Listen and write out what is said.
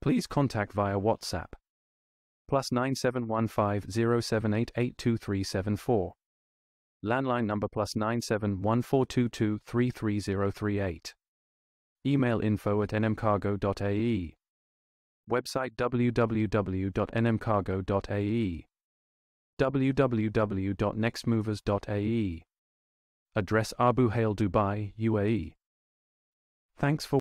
Please Contact via WhatsApp. Plus 971507882374. Landline number +97142233038, Email info at nmcargo.ae. Website www.nmcargo.ae. www.nextmovers.ae. Address Abu Hail, Dubai, UAE. Thanks for